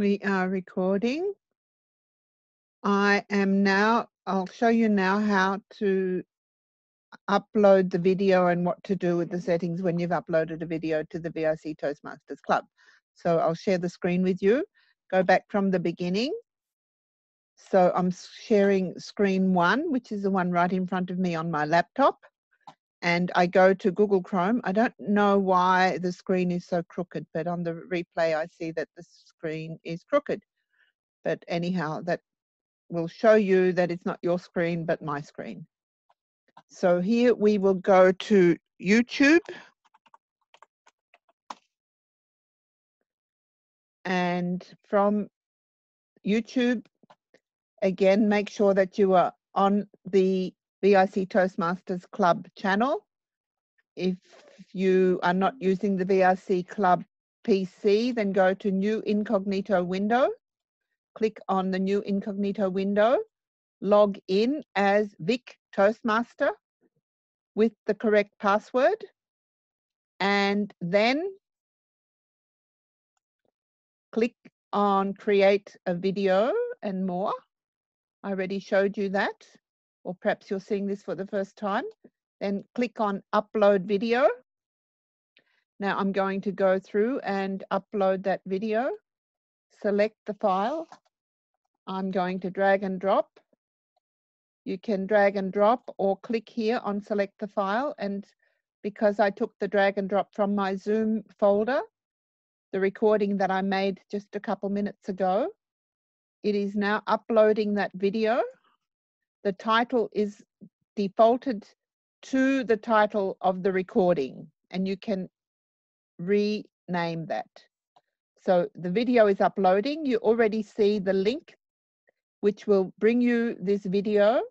We are recording. I am now, I'll show you now how to upload the video and what to do with the settings when you've uploaded a video to the VIC Toastmasters Club. So I'll share the screen with you. Go back from the beginning. So I'm sharing screen one, which is the one right in front of me on my laptop. And I go to Google Chrome. I don't know why the screen is so crooked, but on the replay, I see that the screen is crooked. But anyhow, that will show you that it's not your screen, but my screen. So here we will go to YouTube. And from YouTube, again, make sure that you are on the VIC Toastmasters Club channel. If you are not using the VIC Club PC, then go to New Incognito window. Click on the New Incognito window. Log in as Vic Toastmaster with the correct password. And then click on Create a Video and more. I already showed you that, or perhaps you're seeing this for the first time. Then click on Upload Video. Now I'm going to go through and upload that video. Select the file. I'm going to drag and drop. You can drag and drop or click here on select the file and because I took the drag and drop from my Zoom folder, the recording that I made just a couple minutes ago, it is now uploading that video. The title is defaulted to the title of the recording and you can rename that. So the video is uploading. You already see the link, which will bring you this video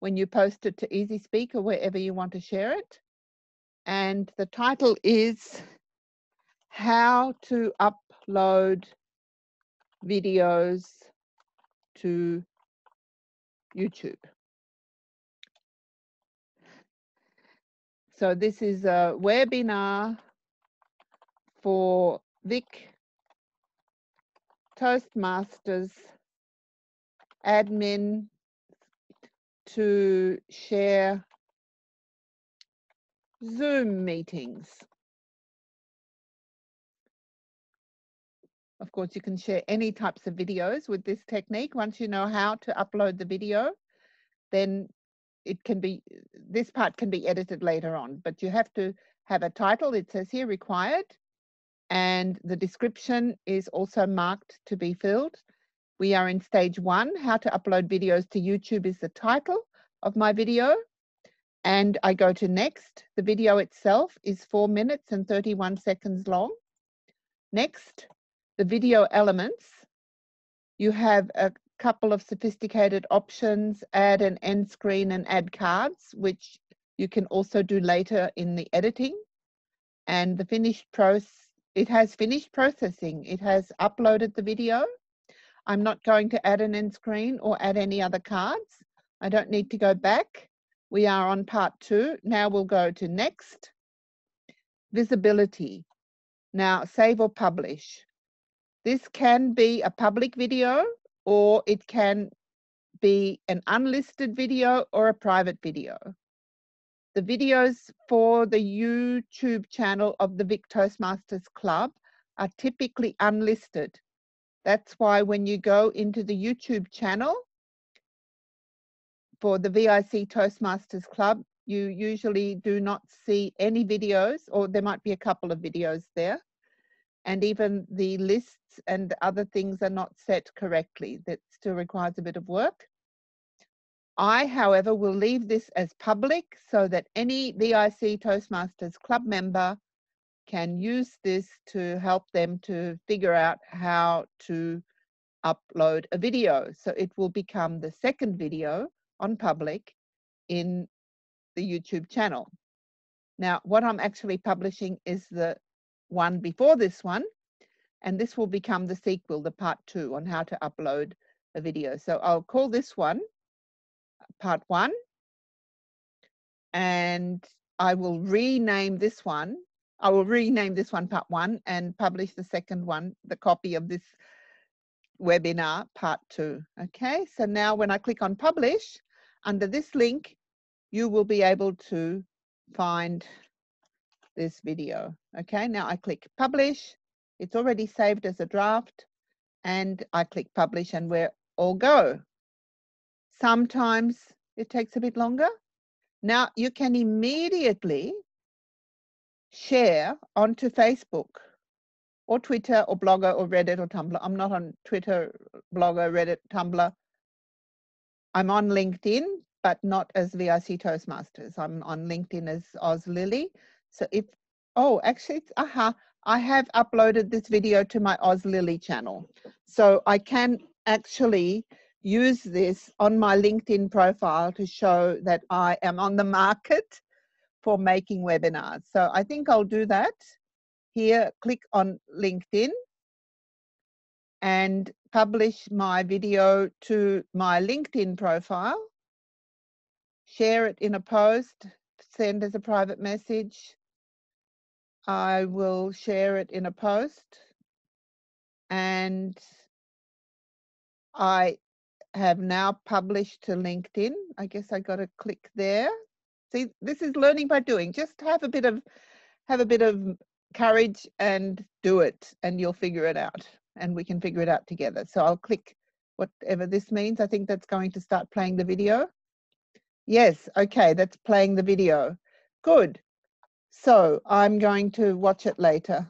when you post it to EasySpeak or wherever you want to share it. And the title is How to Upload Videos to YouTube. So this is a webinar for Vic Toastmasters admin to share Zoom meetings. Of course, you can share any types of videos with this technique. Once you know how to upload the video, then it can be, this part can be edited later on, but you have to have a title. It says here required and the description is also marked to be filled. We are in stage one, how to upload videos to YouTube is the title of my video. And I go to next. The video itself is four minutes and 31 seconds long. Next, the video elements. You have a couple of sophisticated options, add an end screen and add cards, which you can also do later in the editing. And the finished process it has finished processing. It has uploaded the video. I'm not going to add an end screen or add any other cards. I don't need to go back. We are on part two. Now we'll go to next. Visibility. Now save or publish. This can be a public video or it can be an unlisted video or a private video. The videos for the YouTube channel of the Vic Toastmasters Club are typically unlisted. That's why when you go into the YouTube channel for the VIC Toastmasters Club, you usually do not see any videos, or there might be a couple of videos there. And even the lists and other things are not set correctly. That still requires a bit of work. I, however, will leave this as public so that any VIC Toastmasters Club member can use this to help them to figure out how to upload a video. So it will become the second video on public in the YouTube channel. Now, what I'm actually publishing is the one before this one, and this will become the sequel, the part two on how to upload a video. So I'll call this one part one. And I will rename this one. I will rename this one part one and publish the second one, the copy of this webinar part two. Okay, so now when I click on publish, under this link, you will be able to find this video. Okay, now I click publish. It's already saved as a draft and I click publish and we're all go. Sometimes it takes a bit longer. Now you can immediately share onto Facebook or Twitter or Blogger or Reddit or Tumblr. I'm not on Twitter, Blogger, Reddit, Tumblr. I'm on LinkedIn, but not as VIC Toastmasters. I'm on LinkedIn as Ozlilly. So if, oh, actually, aha, I have uploaded this video to my Ozlilly channel. So I can actually use this on my LinkedIn profile to show that I am on the market for making webinars. So I think I'll do that. Here, click on LinkedIn and publish my video to my LinkedIn profile. Share it in a post, send as a private message. I will share it in a post and I have now published to LinkedIn. I guess I got to click there. See, this is learning by doing. Just have a bit of have a bit of courage and do it and you'll figure it out and we can figure it out together. So I'll click whatever this means. I think that's going to start playing the video. Yes, okay, that's playing the video. Good. So I'm going to watch it later.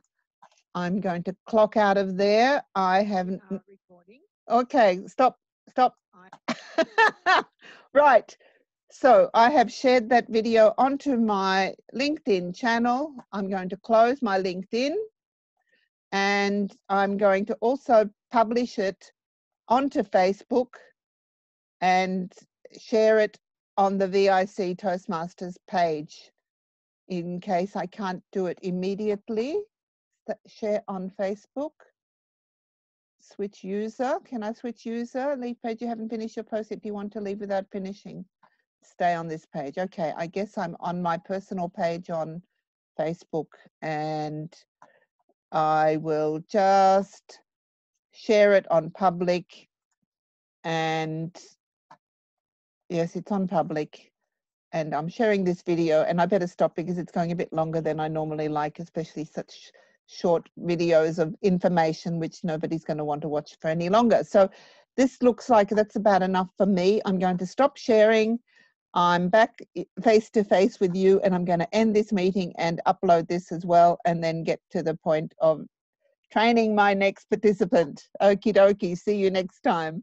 I'm going to clock out of there. I haven't. recording. Okay, stop, stop. right. So I have shared that video onto my LinkedIn channel. I'm going to close my LinkedIn and I'm going to also publish it onto Facebook and share it on the VIC Toastmasters page in case I can't do it immediately. Share on Facebook. Switch user. Can I switch user? Leave page. You haven't finished your post. If you want to leave without finishing, stay on this page. Okay, I guess I'm on my personal page on Facebook and I will just share it on public and yes, it's on public and I'm sharing this video and I better stop because it's going a bit longer than I normally like, especially such short videos of information which nobody's going to want to watch for any longer. So this looks like that's about enough for me. I'm going to stop sharing. I'm back face to face with you and I'm going to end this meeting and upload this as well and then get to the point of training my next participant. Okie dokie. See you next time.